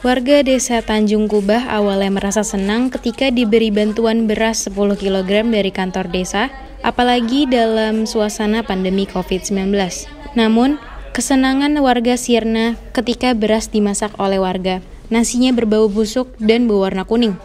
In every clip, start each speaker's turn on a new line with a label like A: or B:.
A: Warga desa Tanjung Kubah awalnya merasa senang ketika diberi bantuan beras 10 kg dari kantor desa, apalagi dalam suasana pandemi COVID-19. Namun, kesenangan warga sirna ketika beras dimasak oleh warga. Nasinya berbau busuk dan berwarna kuning.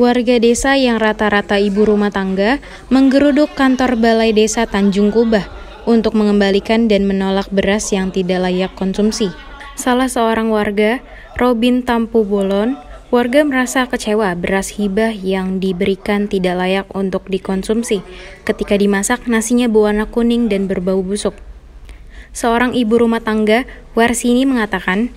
A: Warga desa yang rata-rata ibu rumah tangga menggeruduk kantor balai desa Tanjung Kubah untuk mengembalikan dan menolak beras yang tidak layak konsumsi. Salah seorang warga, Robin Tampu Bolon, warga merasa kecewa beras hibah yang diberikan tidak layak untuk dikonsumsi. Ketika dimasak, nasinya berwarna kuning dan berbau busuk. Seorang ibu rumah tangga, Warsini mengatakan,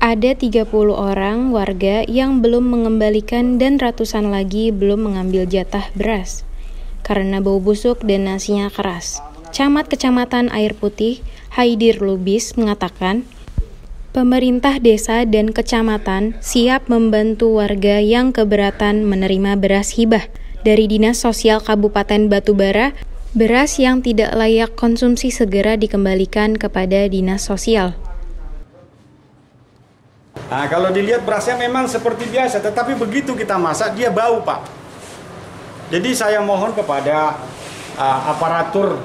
A: ada 30 orang warga yang belum mengembalikan dan ratusan lagi belum mengambil jatah beras karena bau busuk dan nasinya keras. Camat Kecamatan Air Putih, Haidir Lubis, mengatakan, Pemerintah desa dan kecamatan siap membantu warga yang keberatan menerima beras hibah dari Dinas Sosial Kabupaten Batubara. Beras yang tidak layak konsumsi segera dikembalikan kepada Dinas Sosial.
B: Nah, kalau dilihat berasnya memang seperti biasa, tetapi begitu kita masak dia bau, Pak. Jadi saya mohon kepada uh, aparatur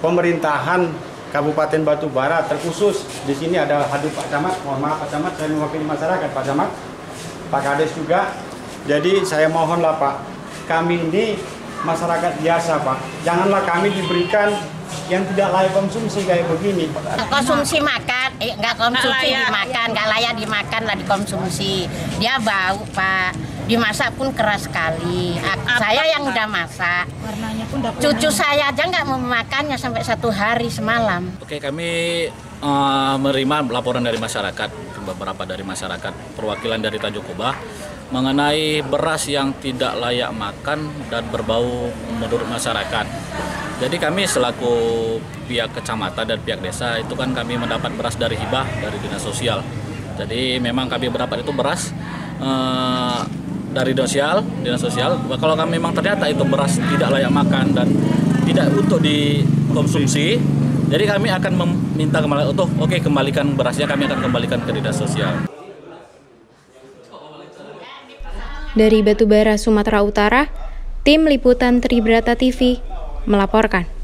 B: pemerintahan Kabupaten Batubara terkhusus. Di sini ada hadir Pak Camat, mohon maaf Pak Camat, saya mewakili masyarakat Pak Camat, Pak Kades juga. Jadi saya mohonlah Pak, kami ini masyarakat biasa Pak, janganlah kami diberikan yang tidak layak konsumsi kayak begini.
C: Konsumsi makan, eh, nggak konsumsi dimakan, nggak layak dimakan lah dikonsumsi. Dia bau Pak dimasak pun keras sekali. Saya yang udah masak. Cucu saya aja nggak mau makannya sampai satu hari semalam.
D: Oke, kami uh, menerima laporan dari masyarakat, beberapa dari masyarakat, perwakilan dari Tanjung Kubah mengenai beras yang tidak layak makan dan berbau menurut masyarakat. Jadi kami selaku pihak kecamatan dan pihak desa itu kan kami mendapat beras dari hibah dari dinas sosial. Jadi memang kami mendapat itu beras uh, dari dosial dinas sosial. Kalau kami memang ternyata itu beras tidak layak makan dan tidak untuk dikonsumsi jadi kami akan meminta kembali untuk oke kembalikan berasnya kami akan kembalikan ke dinas sosial.
A: Dari Batubara Sumatera Utara tim liputan Tribrata TV melaporkan.